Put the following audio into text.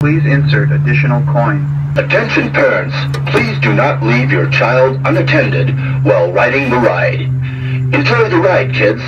Please insert additional coin. Attention parents, please do not leave your child unattended while riding the ride. Enjoy the ride, kids.